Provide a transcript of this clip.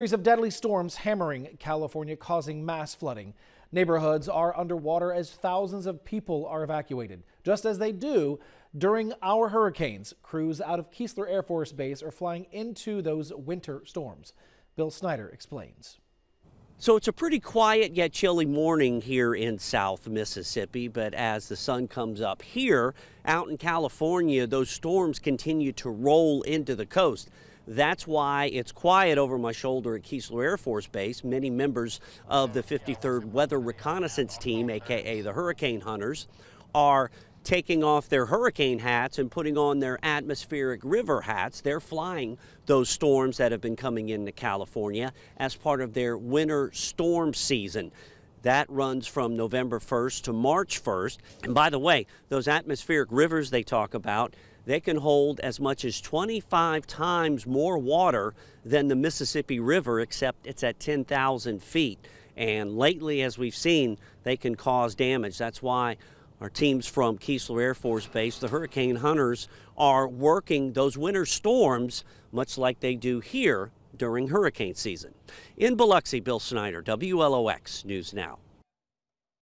series of deadly storms hammering California, causing mass flooding. Neighborhoods are underwater as thousands of people are evacuated, just as they do during our hurricanes. Crews out of Keesler Air Force Base are flying into those winter storms. Bill Snyder explains. So it's a pretty quiet yet chilly morning here in South Mississippi, but as the sun comes up here out in California, those storms continue to roll into the coast. That's why it's quiet over my shoulder at Keesler Air Force Base. Many members of the 53rd Weather Reconnaissance Team, aka the Hurricane Hunters, are taking off their hurricane hats and putting on their atmospheric river hats. They're flying those storms that have been coming into California as part of their winter storm season. That runs from November 1st to March 1st. And by the way, those atmospheric rivers they talk about, they can hold as much as 25 times more water than the Mississippi River, except it's at 10,000 feet. And lately, as we've seen, they can cause damage. That's why our teams from Keesler Air Force Base, the Hurricane Hunters, are working those winter storms much like they do here during hurricane season. In Biloxi, Bill Snyder, WLOX News Now.